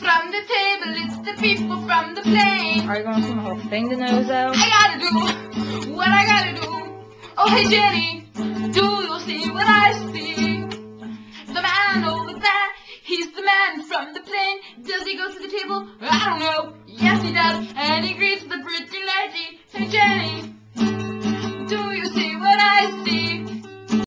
from the table, it's the people from the plane. Are you gonna sing the whole thing DiNozzo? I gotta do what I gotta do. Oh, hey, Jenny, do you see what I see? The man over there, he's the man from the plane. Does he go to the table? I don't know. Yes, he does. And he greets the pretty lady. Say, Jenny, do you see what I see?